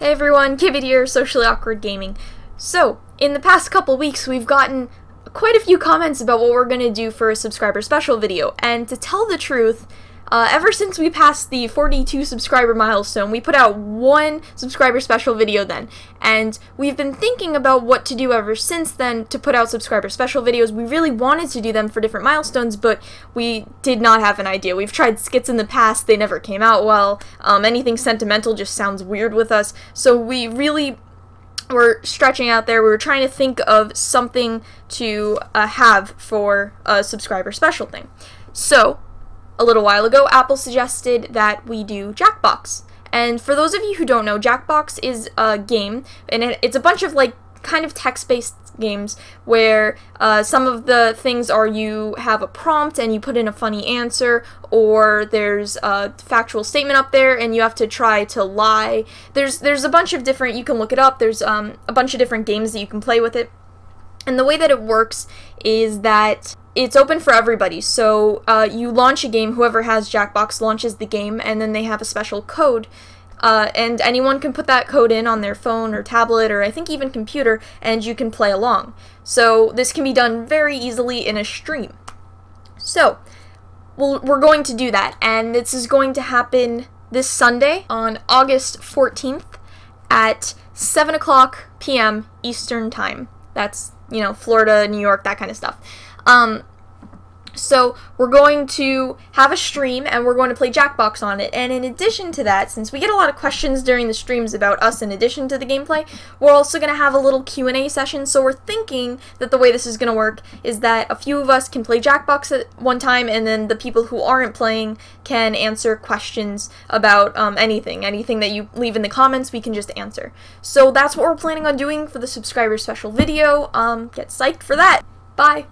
Hey everyone, Kibit here, Socially Awkward Gaming. So, in the past couple weeks, we've gotten quite a few comments about what we're going to do for a subscriber special video, and to tell the truth, uh, ever since we passed the 42 subscriber milestone, we put out one subscriber special video then, and we've been thinking about what to do ever since then to put out subscriber special videos. We really wanted to do them for different milestones, but we did not have an idea. We've tried skits in the past, they never came out well. Um, anything sentimental just sounds weird with us, so we really were stretching out there. We were trying to think of something to uh, have for a subscriber special thing. So, a little while ago, Apple suggested that we do Jackbox. And for those of you who don't know, Jackbox is a game, and it, it's a bunch of like kind of text-based games where uh, some of the things are you have a prompt and you put in a funny answer, or there's a factual statement up there and you have to try to lie. There's there's a bunch of different. You can look it up. There's um, a bunch of different games that you can play with it. And the way that it works is that it's open for everybody. So uh, you launch a game, whoever has Jackbox launches the game, and then they have a special code. Uh, and anyone can put that code in on their phone or tablet or I think even computer, and you can play along. So this can be done very easily in a stream. So we're going to do that, and this is going to happen this Sunday on August 14th at 7 o'clock p.m. Eastern Time. That's, you know, Florida, New York, that kind of stuff. Um, so we're going to have a stream and we're going to play Jackbox on it. And in addition to that, since we get a lot of questions during the streams about us in addition to the gameplay, we're also going to have a little Q&A session. So we're thinking that the way this is going to work is that a few of us can play Jackbox at one time and then the people who aren't playing can answer questions about um, anything. Anything that you leave in the comments, we can just answer. So that's what we're planning on doing for the subscriber special video. Um, get psyched for that. Bye!